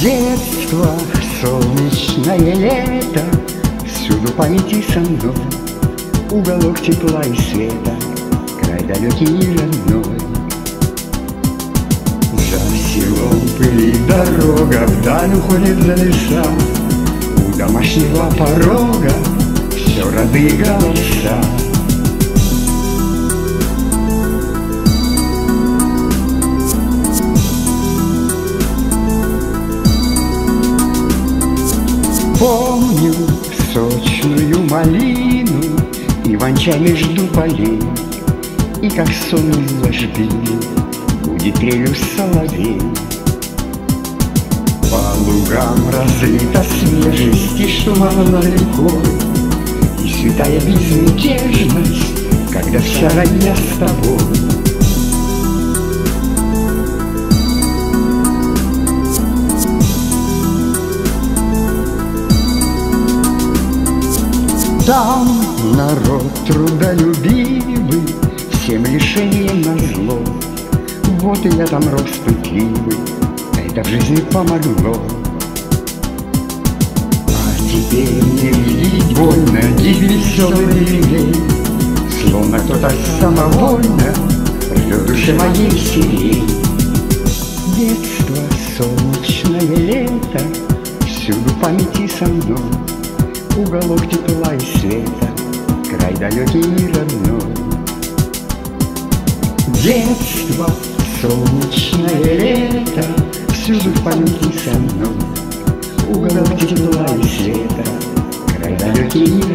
Детство, солнечное лето, Всюду памяти со мной, Уголок тепла и света, Край далекий и родной. За селом пыли дорога, Вдаль уходит за леса, У домашнего порога Все роды голоса. Помню сочную малину И ванча между полей И как сон из ложбины Будет трелью соловей. По лугам разлита свежесть И мало рекой И святая безмятежность Когда вся родня с тобой Там народ трудолюбивый, Всем лишением назло. Вот и я там рос пытливый, Это в жизни помогло. А теперь мне видеть больно Гибель веселых деревень, Словно кто-то самовольно Рвет душе моей сирень. Детство, солнечное лето, Всюду памяти со мной, Уголок тепла и света, Край далекий и родной. Детство, солнечное лето, Всюду в памяти со мной, Уголок тепла и света, Край далекий и.